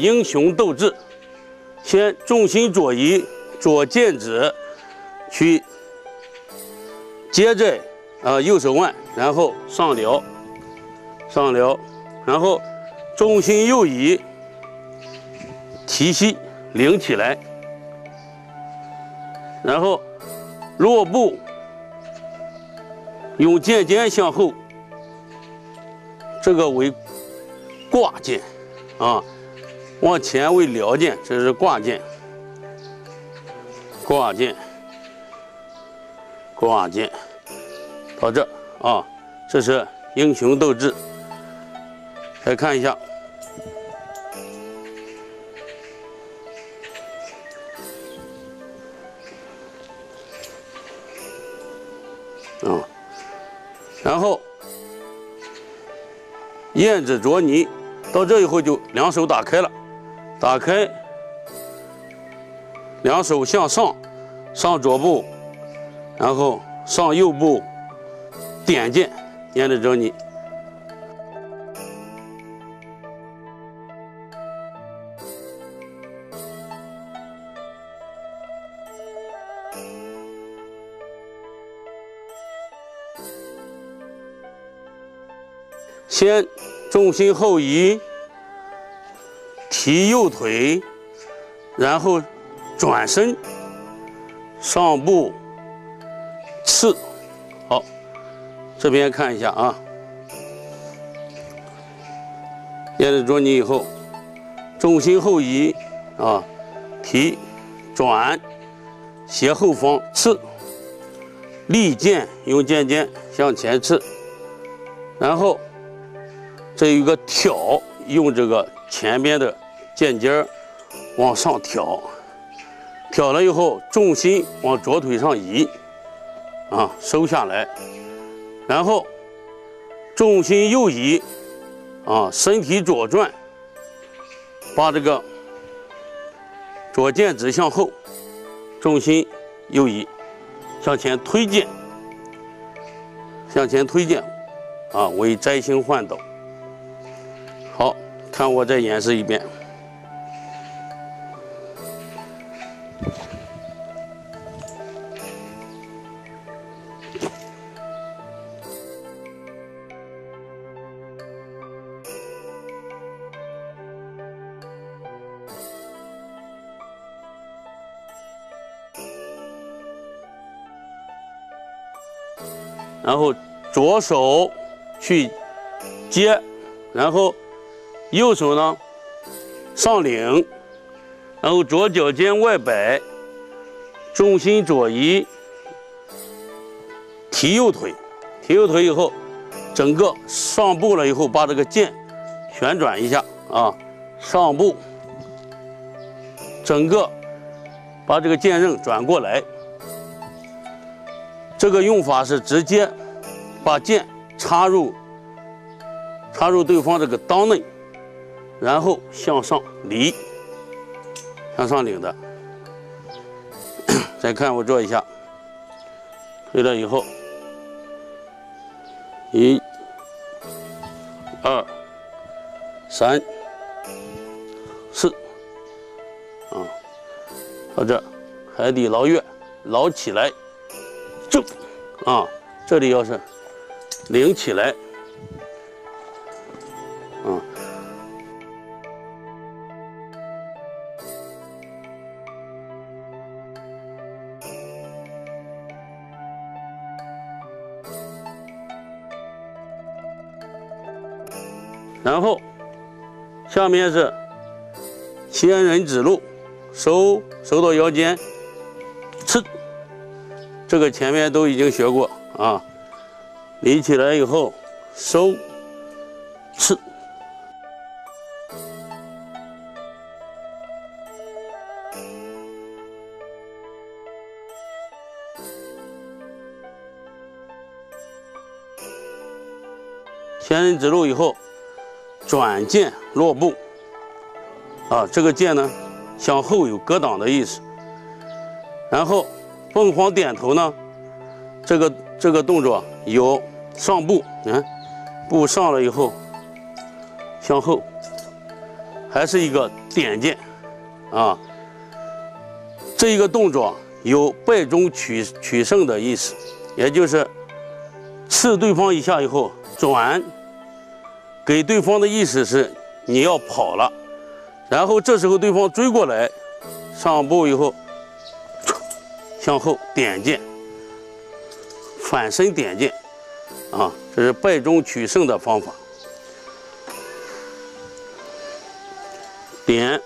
英雄斗志，先重心左移，左剑指去接在啊右手腕，然后上撩，上撩，然后重心右移，提膝领起来，然后落步，用剑尖向后，这个为挂剑啊。往前为撩剑，这是挂剑，挂剑，挂剑，到这啊，这是英雄斗志。来看一下，啊，然后燕子啄泥，到这以后就两手打开了。打开，两手向上，上左步，然后上右步，点剑，沿着着你。先重心后移。提右腿，然后转身上步刺，好，这边看一下啊。沿着着你以后，重心后移啊，提转斜后方刺，利剑用剑尖向前刺，然后这有个挑，用这个前边的。剑尖往上挑，挑了以后，重心往左腿上移，啊，收下来，然后重心右移，啊，身体左转，把这个左剑指向后，重心右移，向前推剑，向前推剑，啊，为摘星换斗。好看，我再演示一遍。然后左手去接，然后右手呢上领，然后左脚尖外摆，重心左移，提右腿，提右腿以后，整个上步了以后，把这个剑旋转一下啊，上步，整个把这个剑刃转过来。这个用法是直接把剑插入插入对方这个裆内，然后向上离，向上领的。再看我做一下，推了以后，一、二、三、四，啊，到这海底捞月，捞起来。啊，这里要是领起来，啊，然后下面是仙人指路，收收到腰间，这个前面都已经学过啊，立起来以后收刺，前人指路以后转剑落步啊，这个剑呢向后有格挡的意思，然后。凤凰点头呢，这个这个动作有上步，你看步上了以后向后，还。是一个点剑啊。这一个动作有败中取取胜的意思，也就是刺对方一下以后转，给对方的意思是你要跑了，然后这时候对方追过来，上步以后向后点剑，反身点剑，啊，这是败中取胜的方法。点，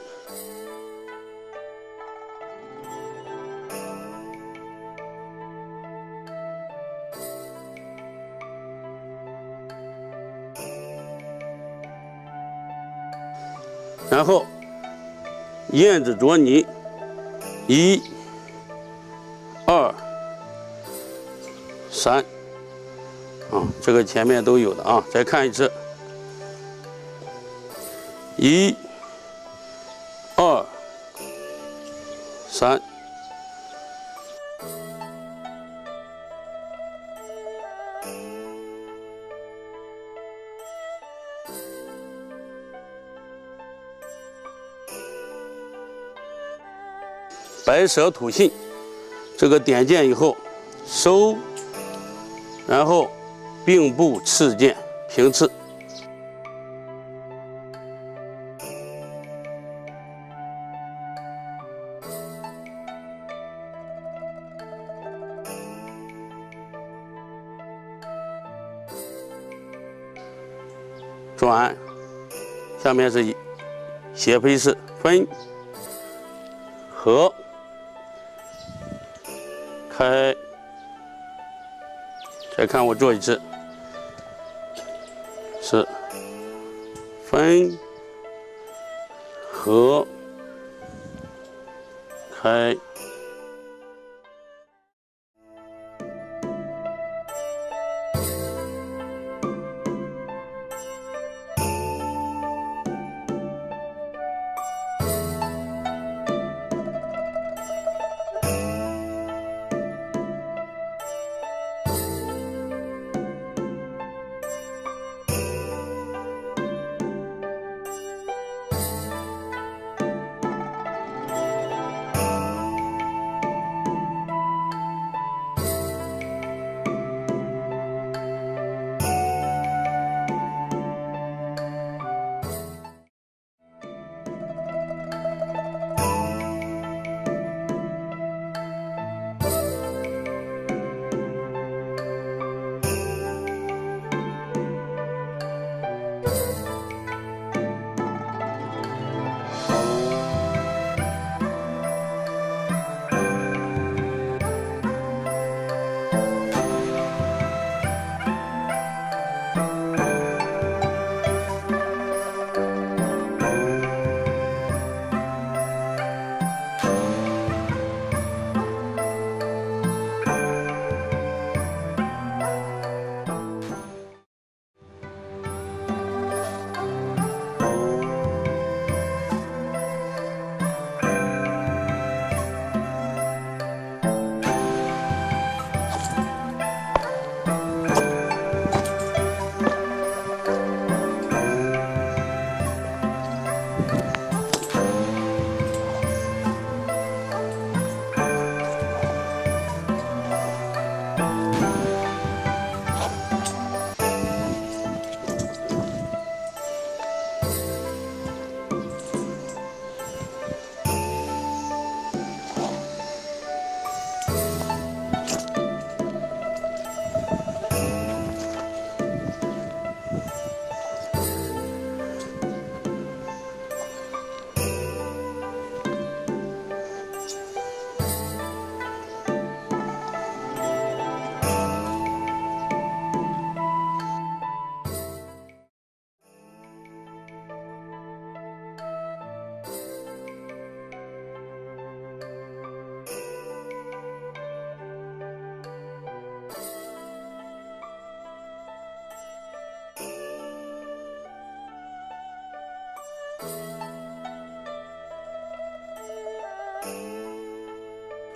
然后燕子啄泥，一、三，啊，这个前面都有的啊，再看一次，一。二三，白蛇吐信，这个点剑以后收，然后并步刺剑平刺。转，下面是斜飞式分合开，来看我做一次，是分合开。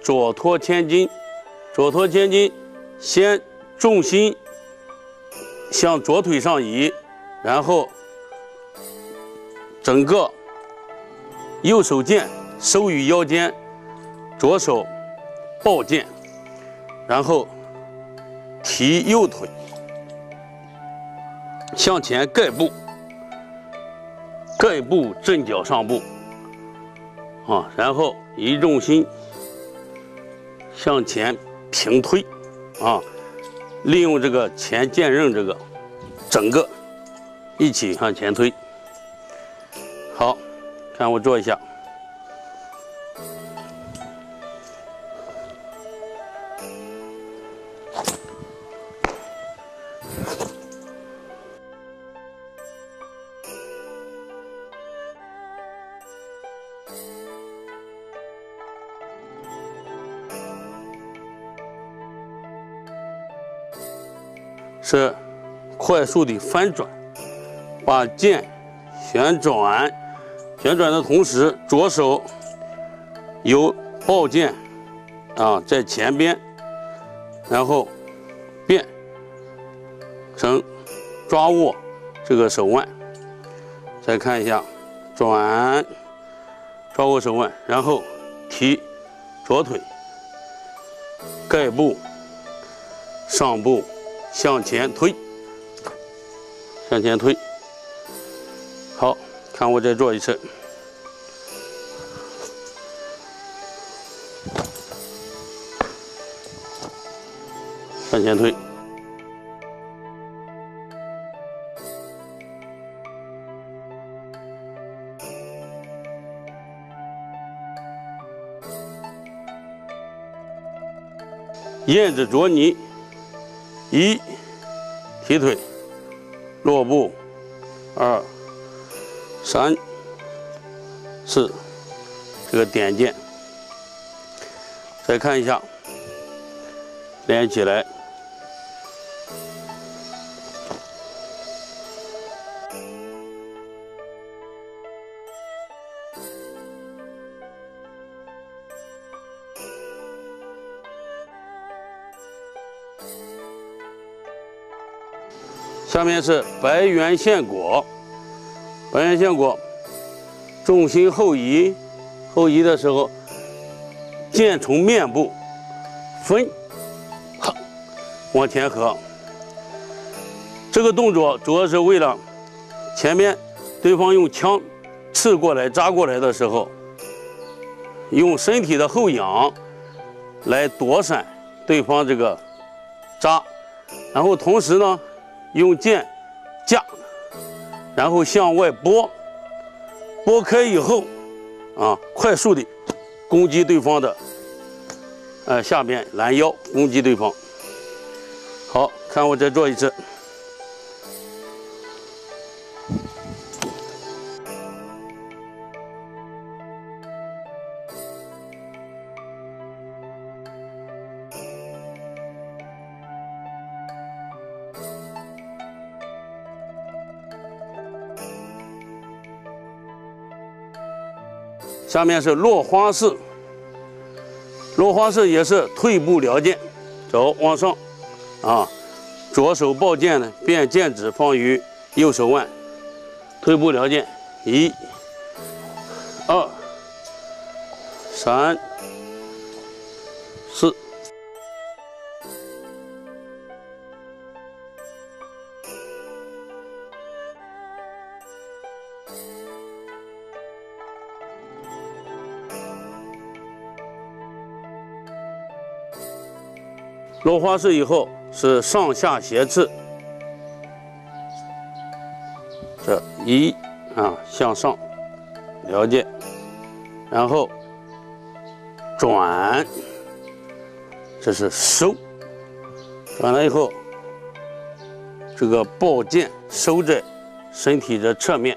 左托千斤，左托千斤，先重心向左腿上移，然后整个右手剑收于腰间，左手抱剑，然后提右腿向前盖步，盖步正脚上步，啊，然后移重心向前平推，啊，利用这个前剑刃这个整个一起向前推。好，看我做一下。快速的翻转，把剑旋转。旋转的同时，左手由抱剑啊在前边，然后变成抓握这个手腕。再看一下，转抓握手腕，然后提左腿盖步上步向前推，向前推。好。看我再做一次，向前推，燕子啄泥，一提腿，落步，二。三、四，这个点键，再看一下，连起来。下面是白猿献果。白猿献果，重心后移，后移的时候，剑从面部分，往前合。这个动作主要是为了前面对方用枪刺过来、扎过来的时候，用身体的后仰来躲闪对方这个扎，然后同时呢，用剑架。然后向外拨，拨开以后，啊，快速的攻击对方的，呃，下面拦腰攻击对方。好看，我再做一次。下面是落花式，落花式也是退步撩剑，走往上，啊，左手抱剑呢，变剑指放于右手腕，退步撩剑，一、二、三、落花式以后是上下斜刺，这一啊向上了解，然后转，这是收，转了以后，这个抱剑收在身体的侧面，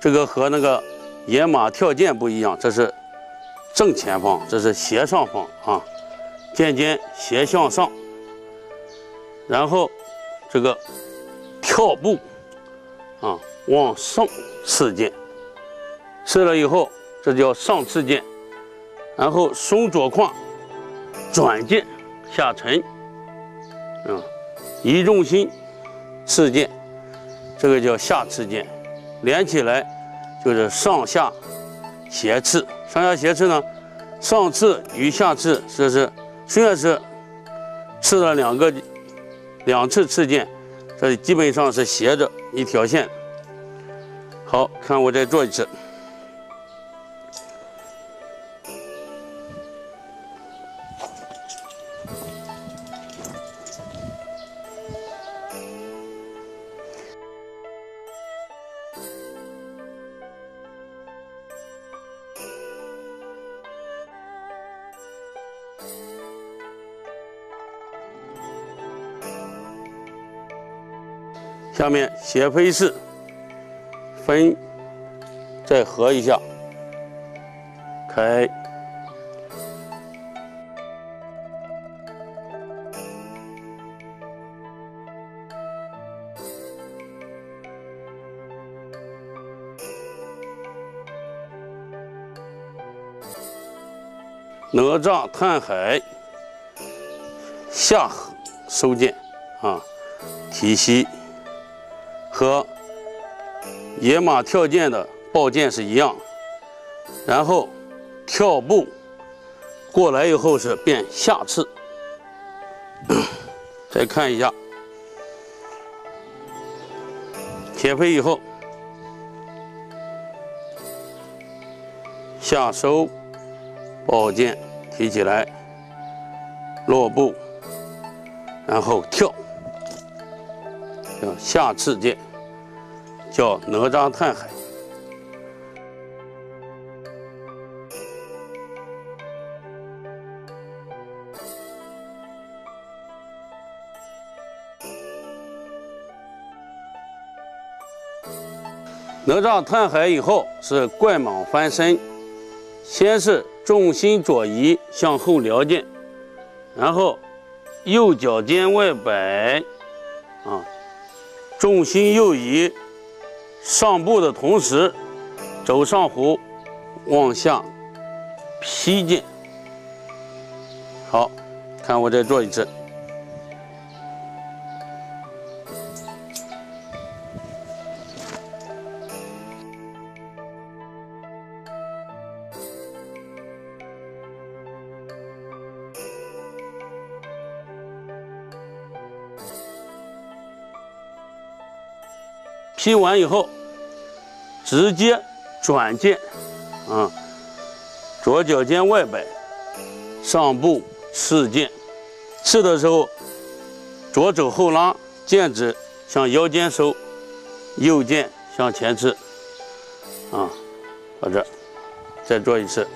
这个和那个野马跳剑不一样，这是正前方，这是斜上方啊。剑尖斜向上，然后这个跳步啊往上刺剑，刺了以后，这叫上刺剑，然后松左胯转剑下沉，啊，移重心刺剑，这个叫下刺剑，连起来就是上下斜刺。上下斜刺呢，上刺与下刺这是虽然是刺了两个两次刺剑，这基本上是斜着一条线。好看，我再做一次。下面斜飞式分，再合一下，开，哪吒探海，下收剑啊，提膝。和野马跳剑的抱剑是一样，然后跳步过来以后是变下刺，再看一下，铁飞以后下收抱剑提起来落步，然后跳，叫下刺剑。叫哪吒探海。哪吒探海以后是怪蟒翻身，先是重心左移向后撩剑，然后右脚尖外摆，啊，重心右移。上步的同时，走上弧，往下劈进。好，看我再做一次。劈完以后。直接转剑，啊，左脚尖外摆，上步刺剑，刺的时候左肘后拉，剑指向腰间收，右剑向前刺，啊，到这，再做一次。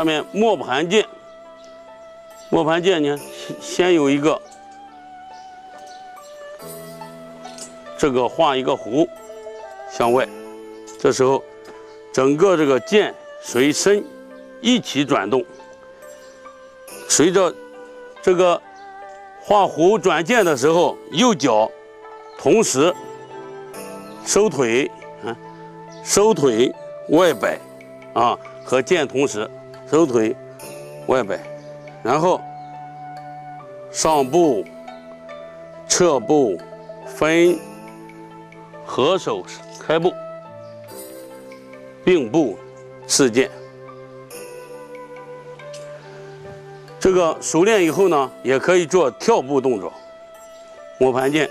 下面磨盘剑，磨盘剑呢，先有一个这个画一个弧向外，这时候整个这个剑随身一起转动，随着这个画弧转剑的时候，右脚同时收腿，啊，收腿外摆，啊，和剑同时。收腿外摆，然后上步、侧步、分、合手开步、并步刺剑。这个熟练以后呢，也可以做跳步动作，磨盘剑。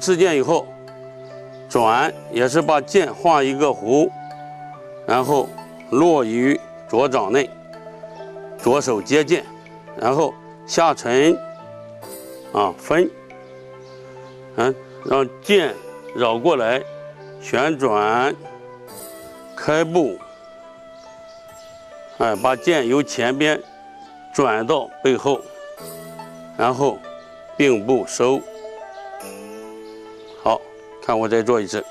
刺剑以后，转也是把剑画一个弧，然后落于左掌内，左手接剑，然后下沉，啊分，嗯，让剑绕过来，旋转，开步，哎，把剑由前边转到背后，然后并步收。那，我再做一次。